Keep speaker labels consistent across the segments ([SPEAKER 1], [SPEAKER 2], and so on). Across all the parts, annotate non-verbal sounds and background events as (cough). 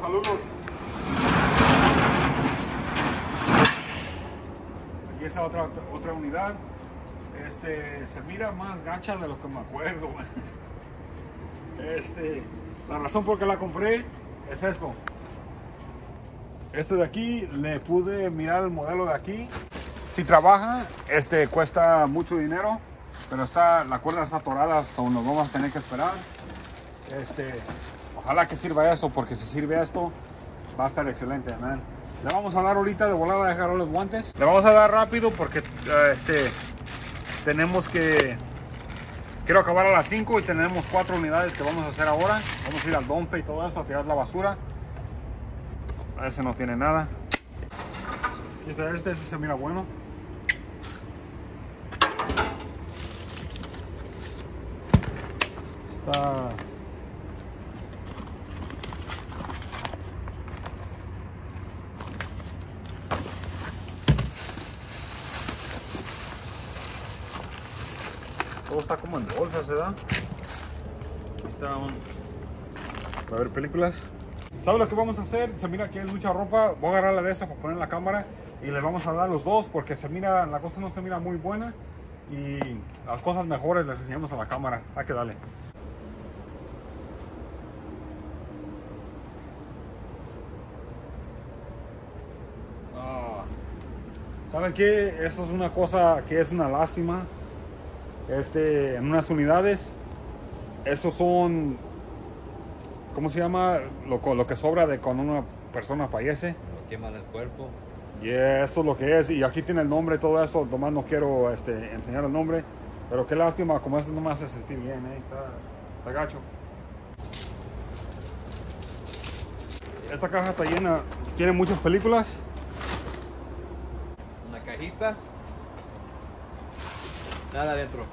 [SPEAKER 1] Saludos. Aquí está otra, otra unidad. Este, se mira más gacha de lo que me acuerdo. Este, la razón por que la compré es esto. Este de aquí, le pude mirar el modelo de aquí. Si trabaja, este cuesta mucho dinero, pero está, la cuerda está atorada, so nos vamos a tener que esperar. Este, ojalá que sirva eso, porque si sirve esto, va a estar excelente, man. Le vamos a dar ahorita de volada a dejar los guantes. Le vamos a dar rápido porque eh, este, tenemos que... Quiero acabar a las 5 y tenemos cuatro unidades que vamos a hacer ahora. Vamos a ir al dompe y todo esto, a tirar la basura. Ese no tiene nada. Este, este, este se mira bueno. Está... Está como en bolsas, ¿verdad? Aquí está un... A ver películas. ¿Sabes lo que vamos a hacer? Se mira que es mucha ropa. Voy a agarrar la de esa para poner en la cámara y le vamos a dar los dos porque se mira, la cosa no se mira muy buena y las cosas mejores les enseñamos a la cámara. Hay que darle. Ah. ¿Saben qué? Eso es una cosa que es una lástima. Este, en unas unidades, esos son, ¿cómo se llama? Lo, que sobra de cuando una persona fallece.
[SPEAKER 2] Lo queman el cuerpo.
[SPEAKER 1] Y eso es lo que es. Y aquí tiene el nombre todo eso. Nomás no quiero este, enseñar el nombre. Pero qué lástima, como esto no me hace sentir bien, ¿eh? Está, está gacho. Esta caja está llena. Tiene muchas películas.
[SPEAKER 2] Una cajita. Nada adentro.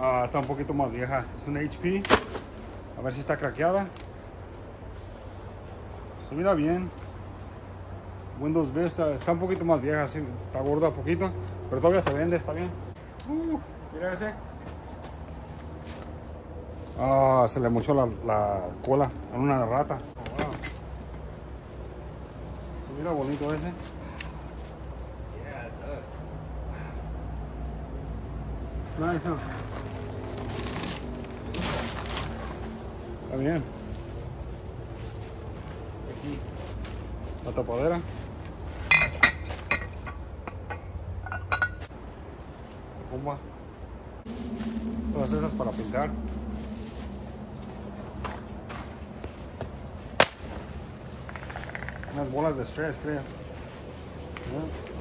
[SPEAKER 1] Ah, está un poquito más vieja. Es una HP. A ver si está craqueada. Se mira bien. Windows Vista está un poquito más vieja, sí, está gorda un poquito, pero todavía se vende, está bien. Uh, mira ese. Ah, se le mochó la, la cola a una rata. Oh. Se mira bonito ese.
[SPEAKER 2] Yeah, it
[SPEAKER 1] huh? Está bien. Aquí. La tapadera. La bomba. Todas esas para pintar. Unas bolas de estrés, creo. ¿No?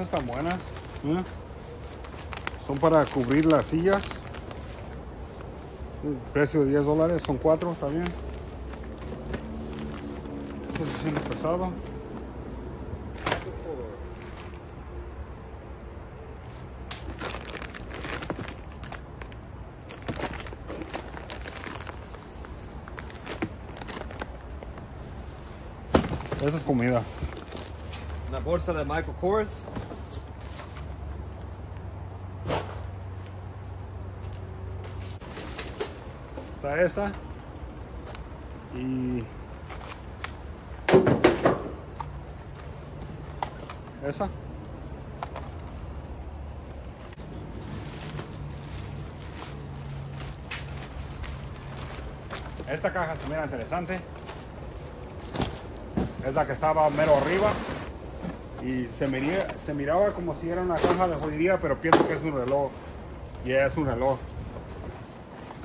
[SPEAKER 1] Esas están buenas. Mira. Son para cubrir las sillas. El precio de 10 dólares, son 4, está bien. Este se siente pesado. Esa es comida.
[SPEAKER 2] Una bolsa de Michael Kors.
[SPEAKER 1] Esta. Y esa. Esta caja se mira interesante. Es la que estaba mero arriba. Y se, miría- se miraba como si era una caja de joyería, pero pienso que es un reloj. Y es un reloj.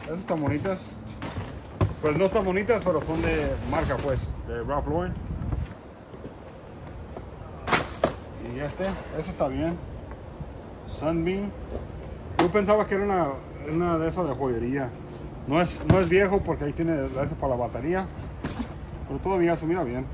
[SPEAKER 1] Esas están bonitas. Pues no están bonitas, pero son de marca, pues, de Ralph Lauren. Y este, ese está bien. Sunbeam. Yo pensaba que era una, una de esas de joyería. No es, no es viejo porque ahí tiene eso para la batería. Pero todavía se mira bien.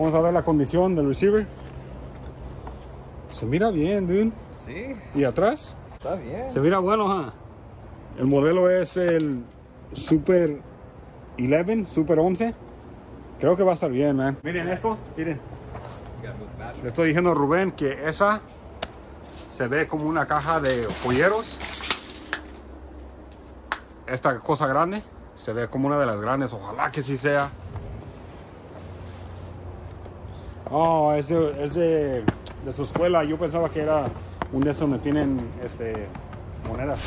[SPEAKER 1] Vamos a ver la condición del receiver. Se mira bien, dude.
[SPEAKER 2] Sí.
[SPEAKER 1] ¿Y atrás?
[SPEAKER 2] Está bien.
[SPEAKER 1] Se mira bueno, ¿ah? El modelo es el Super 11, Super 11. Creo que va a estar bien, man. Miren esto, miren. Le estoy diciendo a Rubén que esa se ve como una caja de polleros. Esta cosa grande se ve como una de las grandes. Ojalá que sí sea. Oh, es de, es de, de su escuela. Yo pensaba que era un de esos donde tienen este, monedas.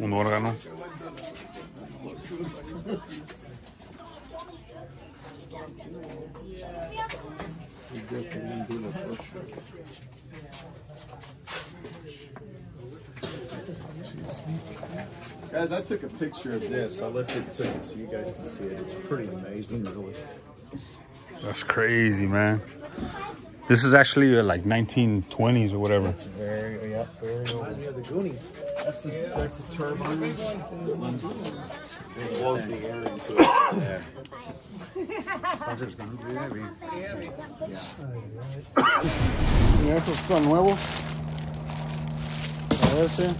[SPEAKER 1] Un órgano.
[SPEAKER 3] Guys, I took a picture of this. I lifted it to it so you guys can see it. It's pretty amazing, really.
[SPEAKER 1] That's crazy, man. This is actually uh, like 1920s or whatever.
[SPEAKER 3] It's very, yeah, very old. the Goonies. That's a, that's a turbine. It blows the air into it.
[SPEAKER 1] Mira, esos son nuevos. A Ese,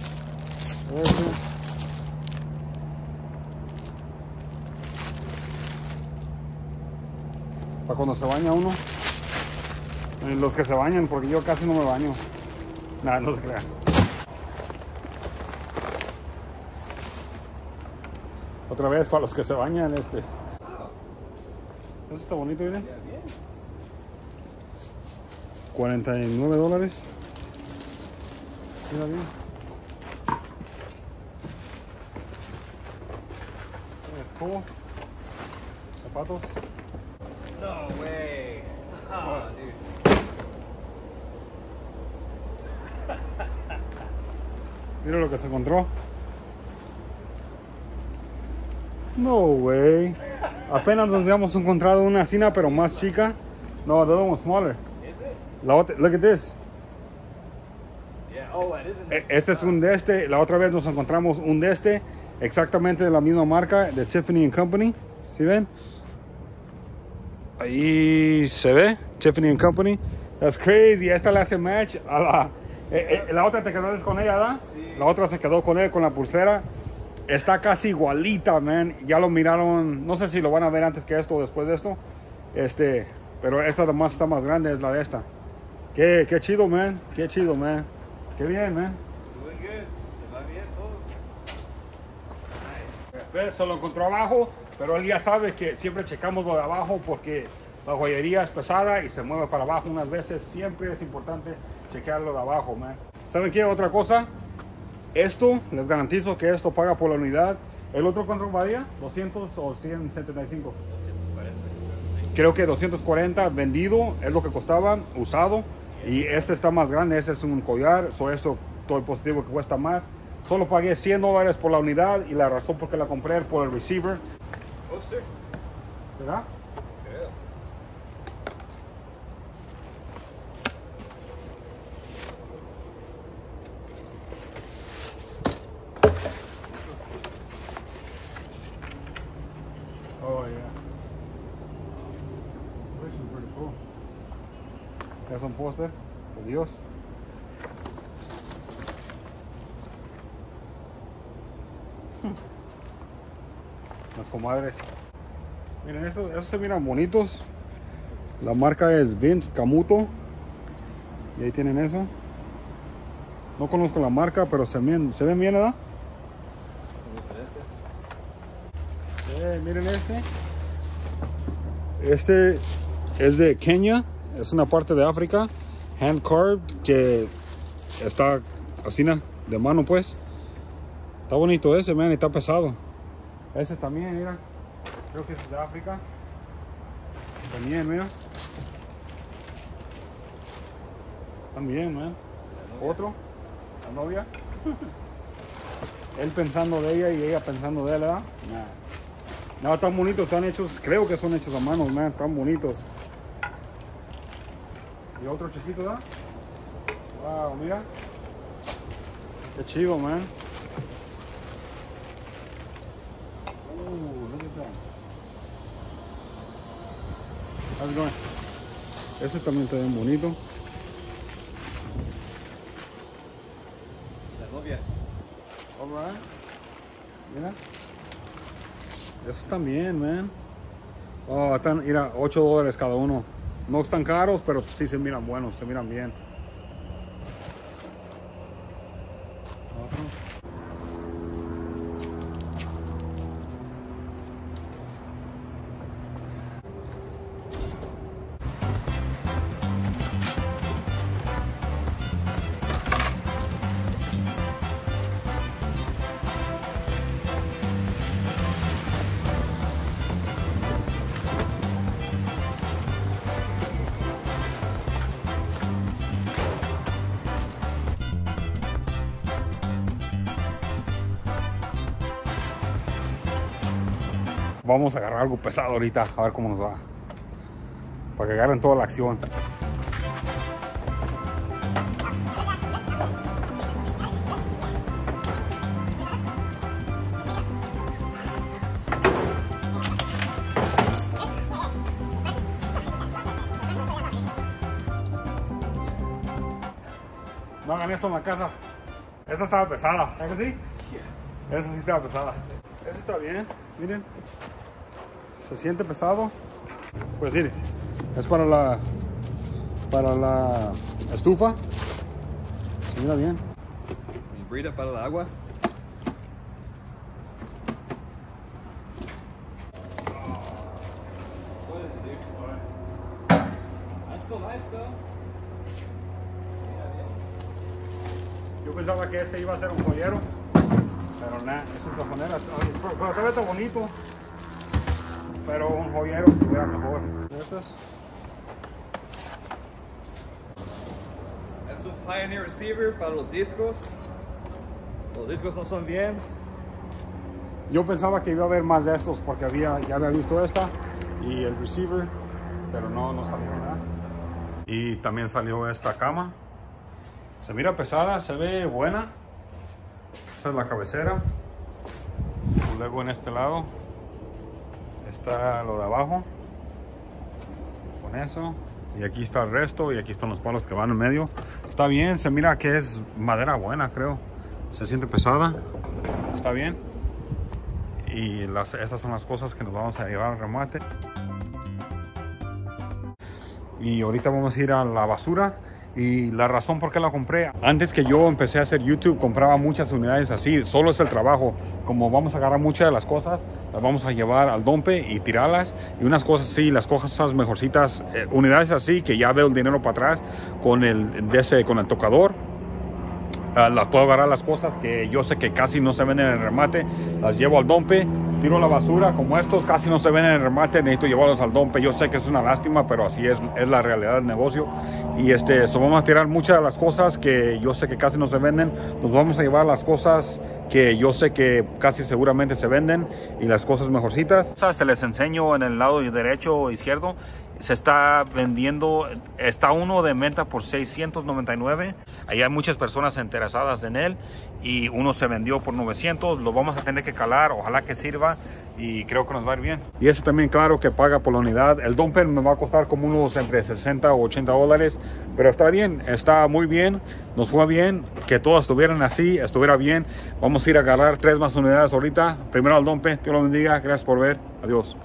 [SPEAKER 1] ese. Para cuando se baña uno. Los que se bañan, porque yo casi no me baño. Nada, no se crean. Otra vez para los que se bañan, este. Eso está bonito, miren. 49 dólares. Mira bien. ¿Cómo? Zapatos.
[SPEAKER 2] No way. Oh, dude. (laughs)
[SPEAKER 1] Mira lo que se encontró. No way. Apenas nos habíamos encontrado una cina, pero más chica. No, the other one smaller.
[SPEAKER 2] Is it?
[SPEAKER 1] La otra, look at this.
[SPEAKER 2] Yeah. Oh, that isn't.
[SPEAKER 1] E- Este es un de este. La otra vez nos encontramos un de este. Exactamente de la misma marca, de Tiffany Company. ¿Sí ven? Ahí se ve, Tiffany Company. That's crazy. Esta le hace match a la. eh, eh, la otra te quedaste con ella, ¿verdad?
[SPEAKER 2] Sí.
[SPEAKER 1] La otra se quedó con él con la pulsera. Está casi igualita, man. Ya lo miraron. No sé si lo van a ver antes que esto o después de esto. Este, pero esta además está más grande, es la de esta. Qué, qué chido, man. Qué chido, man. Qué bien, man.
[SPEAKER 2] Doing good. Se va bien todo.
[SPEAKER 1] ¿Ves? Se lo encontró abajo, pero él ya sabe que siempre checamos lo de abajo porque la joyería es pesada y se mueve para abajo unas veces. Siempre es importante chequearlo de abajo, man. ¿Saben qué? Otra cosa. Esto, les garantizo que esto paga por la unidad. ¿El otro cuánto valía? ¿200 o 175?
[SPEAKER 2] 240.
[SPEAKER 1] Creo que 240 vendido es lo que costaba, usado. Y este está más grande, ese es un collar, so eso todo el positivo que cuesta más. Solo pagué 100 dólares por la unidad y la razón por que la compré es por el receiver.
[SPEAKER 2] Sir.
[SPEAKER 1] ¿Será?
[SPEAKER 2] Yeah.
[SPEAKER 1] Oh, yeah. This is pretty cool. Es un póster de Dios. Las comadres. Miren, estos, estos se miran bonitos. La marca es Vince Camuto. Y ahí tienen eso. No conozco la marca, pero se ven, se ven bien, ¿verdad? Miren este. Este es de Kenia, es una parte de África, hand carved, que está así de mano pues. Está bonito ese, man, y está pesado. Ese también, mira. Creo que es de África. También, mira. También, man. Otro, la novia. (laughs) Él pensando de ella y ella pensando de él, ¿verdad? Nah. No, están bonitos, están hechos, creo que son hechos a mano, man, están bonitos. Y otro chiquito, ¿verdad? Wow, mira. Qué chido, man. Ooh, look at that. How's it going? Ese también está bien bonito.
[SPEAKER 2] La novia.
[SPEAKER 1] Alright. Mira. Esos también, man. Oh, están, mira, 8 dólares cada uno. No están caros, pero sí se miran buenos, se miran bien. Vamos a agarrar algo pesado ahorita, a ver cómo nos va. Para que agarren toda la acción. No hagan esto en la casa. Esta estaba pesada, ¿es que? Esa sí estaba pesada. Esa está bien, miren. Se siente pesado. Pues miren, es para la para la estufa. Se mira bien.
[SPEAKER 2] Mi brida para el agua.
[SPEAKER 1] Yo pensaba que este iba a ser un joyero, nada, es un cajonera. Pero todavía está bonito, pero un joyero estuviera mejor. Estos,
[SPEAKER 2] Es un Pioneer Receiver para los discos. Los discos no son bien.
[SPEAKER 1] Yo pensaba que iba a haber más de estos porque había, ya había visto esta y el receiver, pero no, no salió nada. Y también salió esta cama. Se mira pesada, se ve buena. Esa es la cabecera. Luego en este lado está lo de abajo. Con eso. Y aquí está el resto y aquí están los palos que van en medio. Está bien, se mira que es madera buena, creo. Se siente pesada. Está bien. Y las, estas son las cosas que nos vamos a llevar al remate. Y ahorita vamos a ir a la basura. Y la razón por qué la compré, antes que yo empecé a hacer YouTube, compraba muchas unidades así, solo es el trabajo. Como vamos a agarrar muchas de las cosas, las vamos a llevar al dompe y tirarlas. Y unas cosas así, las cosas mejorcitas, eh, unidades así que ya veo el dinero para atrás con el, con el tocador. Ah, las puedo agarrar las cosas que yo sé que casi no se ven en el remate, las llevo al dompe, tiro la basura como estos, casi no se ven en el remate, necesito llevarlos al dompe, yo sé que es una lástima, pero así es, es la realidad del negocio. Y este, so vamos a tirar muchas de las cosas que yo sé que casi no se venden, nos vamos a llevar las cosas que yo sé que casi seguramente se venden y las cosas mejorcitas. Se les enseño en el lado derecho o izquierdo. Se está vendiendo, está uno de venta por 699. Ahí hay muchas personas interesadas en él y uno se vendió por 900. Lo vamos a tener que calar, ojalá que sirva y creo que nos va a ir bien. Y ese también, claro, que paga por la unidad. El dumper me va a costar como unos entre 60 o 80 dólares, pero está bien, está muy bien, nos fue bien, que todos estuvieran así, estuviera bien. Vamos a ir a agarrar tres más unidades ahorita. Primero al dompe, Dios lo bendiga, gracias por ver, adiós.